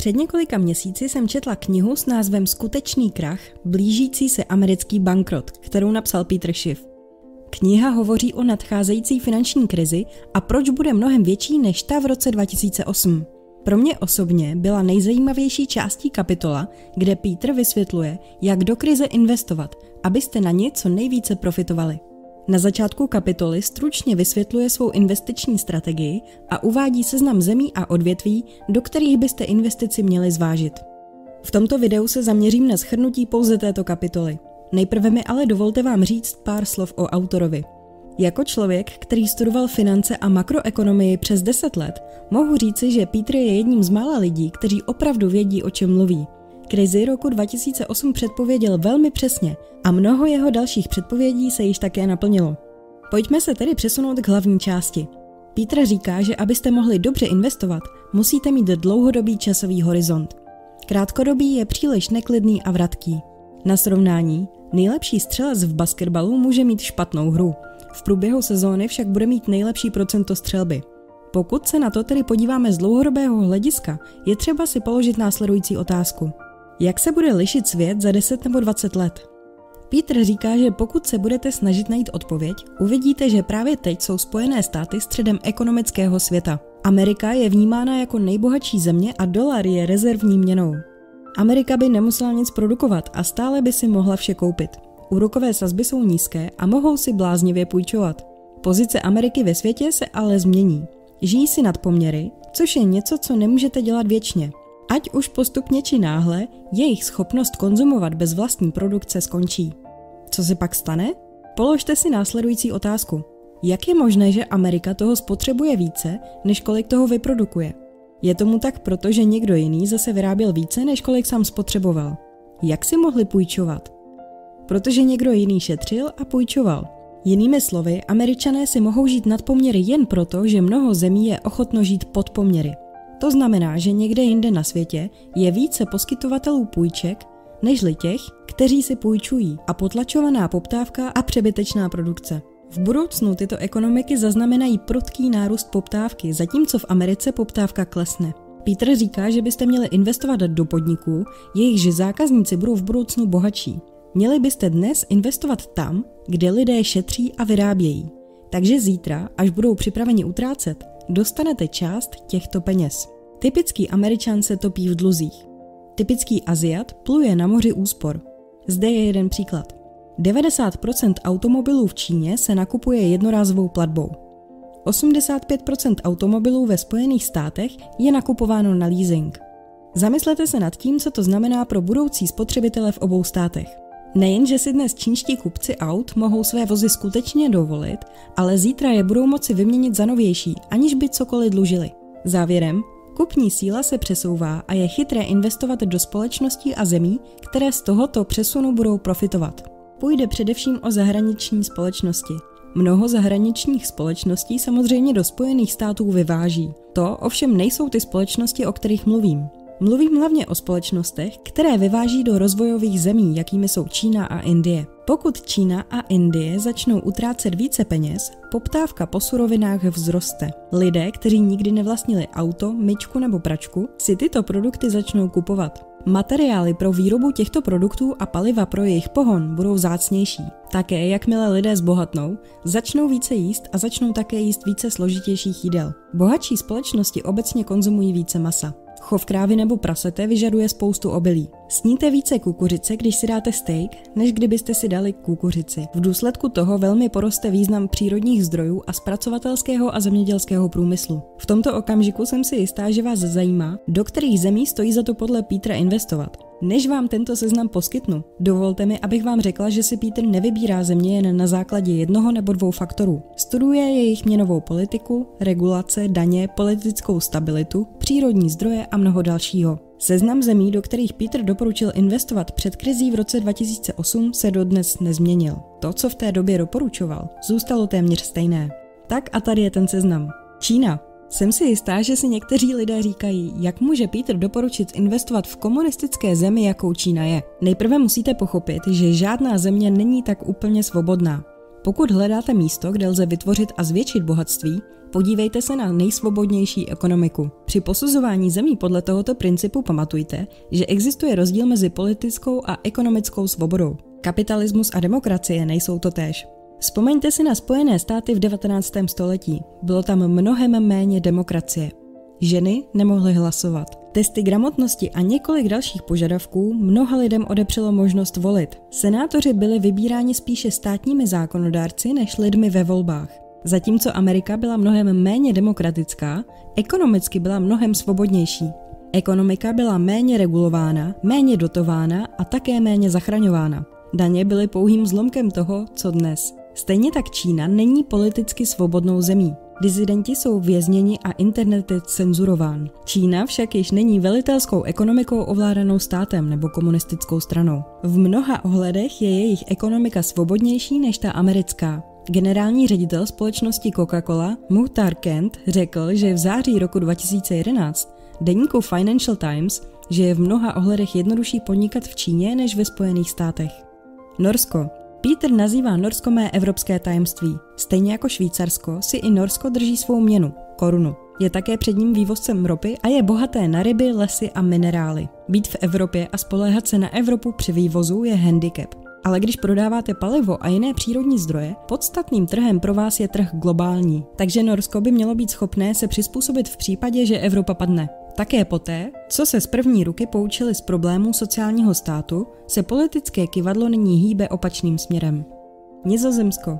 Před několika měsíci jsem četla knihu s názvem Skutečný krach, blížící se americký bankrot, kterou napsal Peter Schiff. Kniha hovoří o nadcházející finanční krizi a proč bude mnohem větší než ta v roce 2008. Pro mě osobně byla nejzajímavější částí kapitola, kde Peter vysvětluje, jak do krize investovat, abyste na ně co nejvíce profitovali. Na začátku kapitoly stručně vysvětluje svou investiční strategii a uvádí seznam zemí a odvětví, do kterých byste investici měli zvážit. V tomto videu se zaměřím na schrnutí pouze této kapitoly. Nejprve mi ale dovolte vám říct pár slov o autorovi. Jako člověk, který studoval finance a makroekonomii přes 10 let, mohu říci, že Peter je jedním z mála lidí, kteří opravdu vědí, o čem mluví. Krizi roku 2008 předpověděl velmi přesně a mnoho jeho dalších předpovědí se již také naplnilo. Pojďme se tedy přesunout k hlavní části. Peter říká, že abyste mohli dobře investovat, musíte mít dlouhodobý časový horizont. Krátkodobý je příliš neklidný a vratký. Na srovnání, nejlepší střelec v basketbalu může mít špatnou hru. V průběhu sezóny však bude mít nejlepší procento střelby. Pokud se na to tedy podíváme z dlouhodobého hlediska, je třeba si položit následující otázku. Jak se bude lišit svět za 10 nebo 20 let? Peter říká, že pokud se budete snažit najít odpověď, uvidíte, že právě teď jsou Spojené státy středem ekonomického světa. Amerika je vnímána jako nejbohatší země a dolar je rezervní měnou. Amerika by nemusela nic produkovat a stále by si mohla vše koupit. Úrokové sazby jsou nízké a mohou si bláznivě půjčovat. Pozice Ameriky ve světě se ale změní. Žijí si nad poměry, což je něco, co nemůžete dělat věčně. Ať už postupně či náhle, jejich schopnost konzumovat bez vlastní produkce skončí. Co se pak stane? Položte si následující otázku. Jak je možné, že Amerika toho spotřebuje více, než kolik toho vyprodukuje? Je tomu tak proto, že někdo jiný zase vyráběl více, než kolik sám spotřeboval. Jak si mohli půjčovat? Protože někdo jiný šetřil a půjčoval. Jinými slovy, američané si mohou žít nad poměry jen proto, že mnoho zemí je ochotno žít pod poměry. To znamená, že někde jinde na světě je více poskytovatelů půjček, nežli těch, kteří si půjčují a potlačovaná poptávka a přebytečná produkce. V budoucnu tyto ekonomiky zaznamenají prudký nárůst poptávky, zatímco v Americe poptávka klesne. Peter říká, že byste měli investovat do podniků, jejichž zákazníci budou v budoucnu bohatší. Měli byste dnes investovat tam, kde lidé šetří a vyrábějí. Takže zítra, až budou připraveni utrácet, dostanete část těchto peněz. Typický američan se topí v dluzích. Typický Aziat pluje na moři úspor. Zde je jeden příklad. 90% automobilů v Číně se nakupuje jednorázovou platbou. 85% automobilů ve Spojených státech je nakupováno na leasing. Zamyslete se nad tím, co to znamená pro budoucí spotřebitele v obou státech. Nejen, že si dnes čínští kupci aut mohou své vozy skutečně dovolit, ale zítra je budou moci vyměnit za novější, aniž by cokoliv dlužili. Závěrem, kupní síla se přesouvá a je chytré investovat do společností a zemí, které z tohoto přesunu budou profitovat. Půjde především o zahraniční společnosti. Mnoho zahraničních společností samozřejmě do Spojených států vyváží. To ovšem nejsou ty společnosti, o kterých mluvím. Mluvím hlavně o společnostech, které vyváží do rozvojových zemí, jakými jsou Čína a Indie. Pokud Čína a Indie začnou utrácet více peněz, poptávka po surovinách vzroste. Lidé, kteří nikdy nevlastnili auto, myčku nebo pračku, si tyto produkty začnou kupovat. Materiály pro výrobu těchto produktů a paliva pro jejich pohon budou vzácnější. Také, jakmile lidé zbohatnou, začnou více jíst a začnou také jíst více složitějších jídel. Bohatší společnosti obecně konzumují více masa. Chov krávy nebo prasete vyžaduje spoustu obilí. Sníte více kukuřice, když si dáte steak, než kdybyste si dali kukuřici. V důsledku toho velmi poroste význam přírodních zdrojů a zpracovatelského a zemědělského průmyslu. V tomto okamžiku jsem si jistá, že vás zajímá, do kterých zemí stojí za to podle Petra investovat. Než vám tento seznam poskytnu, dovolte mi, abych vám řekla, že si Peter nevybírá země jen na základě jednoho nebo dvou faktorů. Studuje jejich měnovou politiku, regulace, daně, politickou stabilitu, přírodní zdroje a mnoho dalšího. Seznam zemí, do kterých Peter doporučil investovat před krizí v roce 2008, se dodnes nezměnil. To, co v té době doporučoval, zůstalo téměř stejné. Tak a tady je ten seznam. Čína jsem si jistá, že si někteří lidé říkají, jak může Peter doporučit investovat v komunistické zemi, jakou Čína je. Nejprve musíte pochopit, že žádná země není tak úplně svobodná. Pokud hledáte místo, kde lze vytvořit a zvětšit bohatství, Podívejte se na nejsvobodnější ekonomiku. Při posuzování zemí podle tohoto principu pamatujte, že existuje rozdíl mezi politickou a ekonomickou svobodou. Kapitalismus a demokracie nejsou to též. Vzpomeňte si na Spojené státy v 19. století. Bylo tam mnohem méně demokracie. Ženy nemohly hlasovat. Testy gramotnosti a několik dalších požadavků mnoha lidem odepřelo možnost volit. Senátoři byli vybíráni spíše státními zákonodárci než lidmi ve volbách. Zatímco Amerika byla mnohem méně demokratická, ekonomicky byla mnohem svobodnější. Ekonomika byla méně regulována, méně dotována a také méně zachraňována. Daně byly pouhým zlomkem toho, co dnes. Stejně tak Čína není politicky svobodnou zemí. Dizidenti jsou vězněni a internet je cenzurován. Čína však již není velitelskou ekonomikou ovládanou státem nebo komunistickou stranou. V mnoha ohledech je jejich ekonomika svobodnější než ta americká. Generální ředitel společnosti Coca-Cola Muhtar Kent řekl, že v září roku 2011 deníku Financial Times, že je v mnoha ohledech jednodušší podnikat v Číně než ve Spojených státech. Norsko. Peter nazývá Norsko mé evropské tajemství. Stejně jako Švýcarsko si i Norsko drží svou měnu, korunu. Je také předním vývozcem ropy a je bohaté na ryby, lesy a minerály. Být v Evropě a spoléhat se na Evropu při vývozu je handicap. Ale když prodáváte palivo a jiné přírodní zdroje, podstatným trhem pro vás je trh globální. Takže Norsko by mělo být schopné se přizpůsobit v případě, že Evropa padne. Také poté, co se z první ruky poučili z problémů sociálního státu, se politické kivadlo nyní hýbe opačným směrem. Nizozemsko.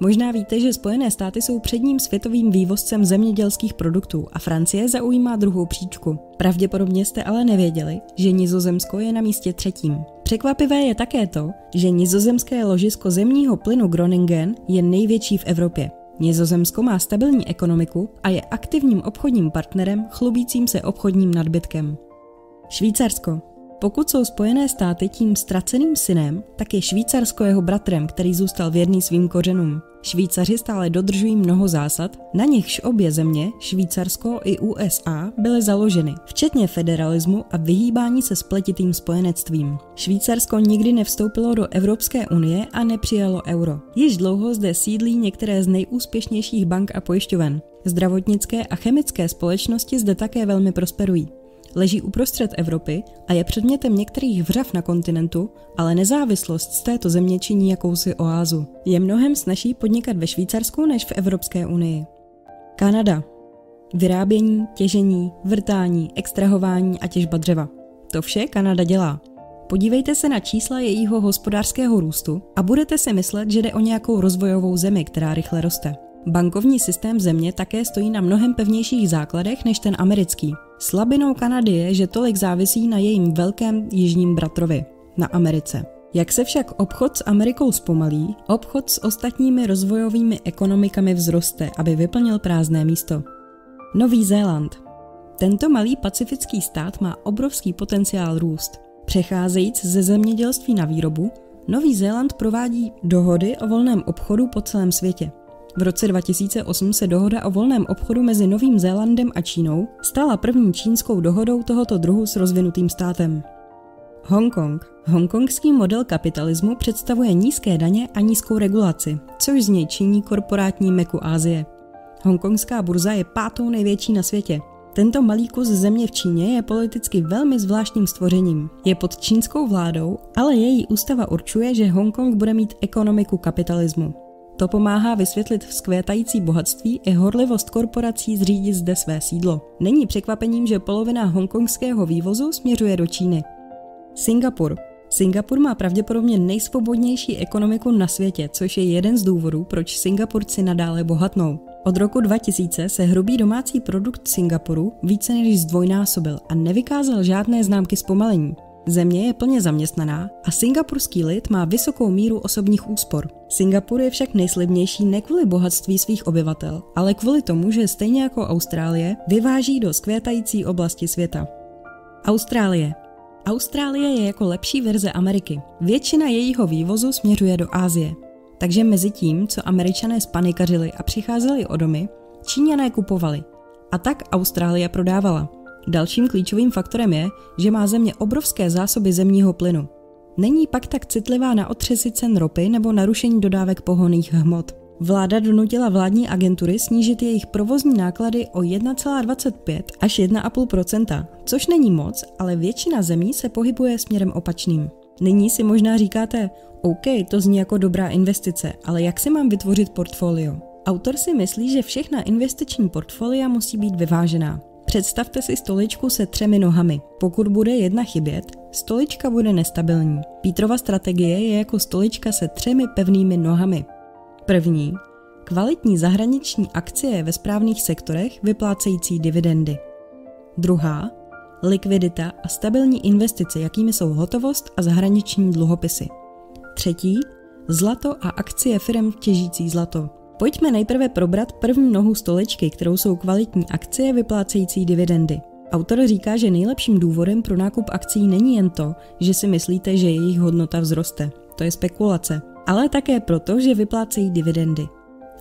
Možná víte, že Spojené státy jsou předním světovým vývozcem zemědělských produktů a Francie zaujímá druhou příčku. Pravděpodobně jste ale nevěděli, že Nizozemsko je na místě třetím. Překvapivé je také to, že nizozemské ložisko zemního plynu Groningen je největší v Evropě. Nizozemsko má stabilní ekonomiku a je aktivním obchodním partnerem chlubícím se obchodním nadbytkem. Švýcarsko. Pokud jsou Spojené státy tím ztraceným synem, tak je Švýcarsko jeho bratrem, který zůstal věrný svým kořenům. Švýcaři stále dodržují mnoho zásad, na nichž obě země, Švýcarsko i USA, byly založeny, včetně federalismu a vyhýbání se spletitým spojenectvím. Švýcarsko nikdy nevstoupilo do Evropské unie a nepřijalo euro. Již dlouho zde sídlí některé z nejúspěšnějších bank a pojišťoven. Zdravotnické a chemické společnosti zde také velmi prosperují. Leží uprostřed Evropy a je předmětem některých vřav na kontinentu, ale nezávislost z této země činí jakousi oázu. Je mnohem snaží podnikat ve Švýcarsku než v Evropské unii. Kanada. Vyrábění, těžení, vrtání, extrahování a těžba dřeva. To vše Kanada dělá. Podívejte se na čísla jejího hospodářského růstu a budete si myslet, že jde o nějakou rozvojovou zemi, která rychle roste. Bankovní systém země také stojí na mnohem pevnějších základech než ten americký. Slabinou Kanady je, že tolik závisí na jejím velkém jižním bratrovi, na Americe. Jak se však obchod s Amerikou zpomalí, obchod s ostatními rozvojovými ekonomikami vzroste, aby vyplnil prázdné místo. Nový Zéland. Tento malý pacifický stát má obrovský potenciál růst. Přecházejíc ze zemědělství na výrobu, Nový Zéland provádí dohody o volném obchodu po celém světě. V roce 2008 se dohoda o volném obchodu mezi Novým Zélandem a Čínou stala první čínskou dohodou tohoto druhu s rozvinutým státem. Hongkong. Hongkongský model kapitalismu představuje nízké daně a nízkou regulaci, což z něj činí korporátní meku Asie. Hongkongská burza je pátou největší na světě. Tento malý kus země v Číně je politicky velmi zvláštním stvořením. Je pod čínskou vládou, ale její ústava určuje, že Hongkong bude mít ekonomiku kapitalismu. To pomáhá vysvětlit vzkvétající bohatství i horlivost korporací zřídit zde své sídlo. Není překvapením, že polovina hongkongského vývozu směřuje do Číny. Singapur. Singapur má pravděpodobně nejsvobodnější ekonomiku na světě, což je jeden z důvodů, proč Singapurci nadále bohatnou. Od roku 2000 se hrubý domácí produkt Singapuru více než zdvojnásobil a nevykázal žádné známky zpomalení. Země je plně zaměstnaná a singapurský lid má vysokou míru osobních úspor. Singapur je však nejslibnější ne kvůli bohatství svých obyvatel, ale kvůli tomu, že stejně jako Austrálie vyváží do skvětající oblasti světa. Austrálie. Austrálie je jako lepší verze Ameriky. Většina jejího vývozu směřuje do Ázie. Takže mezi tím, co američané spanikařili a přicházeli o domy, Číňané kupovali. A tak Austrálie prodávala. Dalším klíčovým faktorem je, že má země obrovské zásoby zemního plynu. Není pak tak citlivá na otřesy cen ropy nebo narušení dodávek pohonných hmot. Vláda donutila vládní agentury snížit jejich provozní náklady o 1,25 až 1,5% což není moc, ale většina zemí se pohybuje směrem opačným. Nyní si možná říkáte, OK, to zní jako dobrá investice, ale jak si mám vytvořit portfolio? Autor si myslí, že všechna investiční portfolia musí být vyvážená. Představte si stoličku se třemi nohami. Pokud bude jedna chybět, stolička bude nestabilní. Pítrova strategie je jako stolička se třemi pevnými nohami. První, kvalitní zahraniční akcie ve správných sektorech vyplácející dividendy. Druhá, likvidita a stabilní investice, jakými jsou hotovost a zahraniční dluhopisy. Třetí, zlato a akcie firm těžící zlato. Pojďme nejprve probrat první nohu stolečky, kterou jsou kvalitní akcie vyplácející dividendy. Autor říká, že nejlepším důvodem pro nákup akcí není jen to, že si myslíte, že jejich hodnota vzroste. To je spekulace. Ale také proto, že vyplácejí dividendy.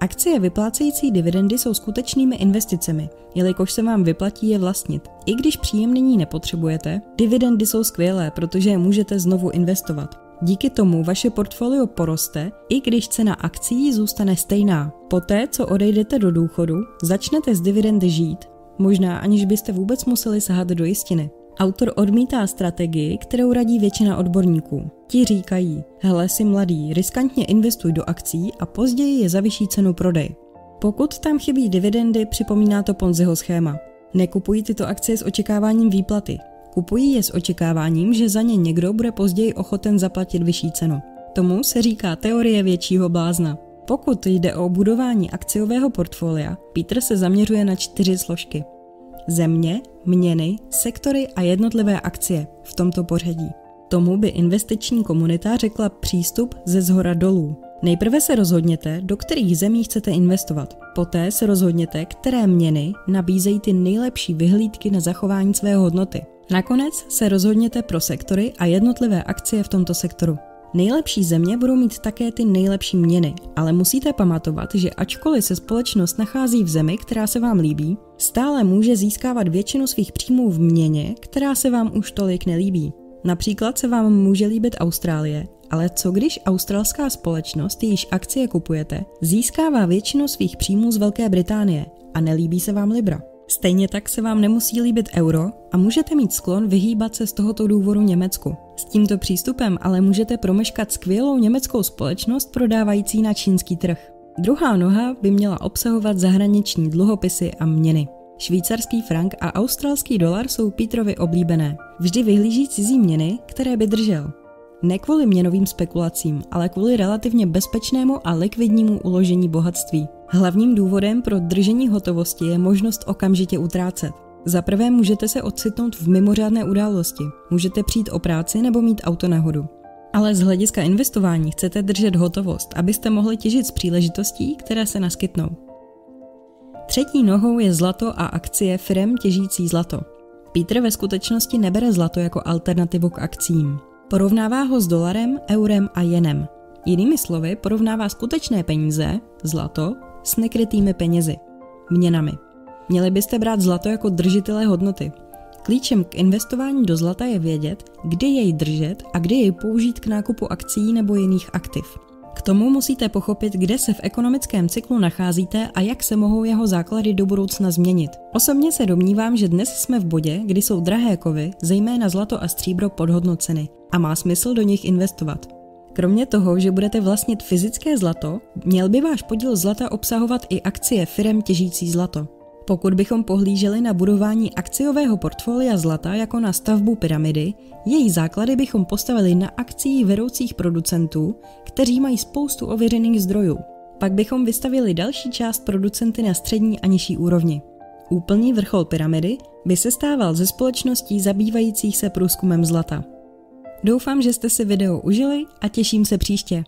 Akcie vyplácející dividendy jsou skutečnými investicemi, jelikož se vám vyplatí je vlastnit. I když příjem nyní nepotřebujete, dividendy jsou skvělé, protože je můžete znovu investovat. Díky tomu vaše portfolio poroste, i když cena akcí zůstane stejná. Poté, co odejdete do důchodu, začnete z dividendy žít, možná aniž byste vůbec museli sahat do jistiny. Autor odmítá strategii, kterou radí většina odborníků. Ti říkají, hele si mladý, riskantně investuj do akcí a později je za vyšší cenu prodej. Pokud tam chybí dividendy, připomíná to Ponziho schéma. Nekupují tyto akcie s očekáváním výplaty. Kupují je s očekáváním, že za ně někdo bude později ochoten zaplatit vyšší cenu. Tomu se říká teorie většího blázna. Pokud jde o budování akciového portfolia, Peter se zaměřuje na čtyři složky. Země, měny, sektory a jednotlivé akcie v tomto pořadí. Tomu by investiční komunita řekla přístup ze zhora dolů. Nejprve se rozhodněte, do kterých zemí chcete investovat. Poté se rozhodněte, které měny nabízejí ty nejlepší vyhlídky na zachování své hodnoty. Nakonec se rozhodněte pro sektory a jednotlivé akcie v tomto sektoru. Nejlepší země budou mít také ty nejlepší měny, ale musíte pamatovat, že ačkoliv se společnost nachází v zemi, která se vám líbí, stále může získávat většinu svých příjmů v měně, která se vám už tolik nelíbí. Například se vám může líbit Austrálie, ale co když australská společnost, jejíž akcie kupujete, získává většinu svých příjmů z Velké Británie a nelíbí se vám Libra? Stejně tak se vám nemusí líbit euro a můžete mít sklon vyhýbat se z tohoto důvodu Německu. S tímto přístupem ale můžete promeškat skvělou německou společnost prodávající na čínský trh. Druhá noha by měla obsahovat zahraniční dluhopisy a měny. Švýcarský frank a australský dolar jsou Petrovi oblíbené. Vždy vyhlíží cizí měny, které by držel. Ne kvůli měnovým spekulacím, ale kvůli relativně bezpečnému a likvidnímu uložení bohatství. Hlavním důvodem pro držení hotovosti je možnost okamžitě utrácet. Za prvé můžete se ocitnout v mimořádné události. Můžete přijít o práci nebo mít autonehodu. Ale z hlediska investování chcete držet hotovost, abyste mohli těžit z příležitostí, které se naskytnou. Třetí nohou je zlato a akcie firm těžící zlato. Peter ve skutečnosti nebere zlato jako alternativu k akcím. Porovnává ho s dolarem, eurem a jenem. Jinými slovy, porovnává skutečné peníze, zlato, s nekrytými penězi, měnami. Měli byste brát zlato jako držitele hodnoty. Klíčem k investování do zlata je vědět, kdy jej držet a kdy jej použít k nákupu akcí nebo jiných aktiv. K tomu musíte pochopit, kde se v ekonomickém cyklu nacházíte a jak se mohou jeho základy do budoucna změnit. Osobně se domnívám, že dnes jsme v bodě, kdy jsou drahé kovy, zejména zlato a stříbro, podhodnoceny a má smysl do nich investovat. Kromě toho, že budete vlastnit fyzické zlato, měl by váš podíl zlata obsahovat i akcie firem těžící zlato. Pokud bychom pohlíželi na budování akciového portfolia zlata jako na stavbu pyramidy, její základy bychom postavili na akcích vedoucích producentů, kteří mají spoustu ověřených zdrojů. Pak bychom vystavili další část producenty na střední a nižší úrovni. Úplný vrchol pyramidy by se stával ze společností zabývajících se průzkumem zlata. Doufám, že jste si video užili a těším se příště.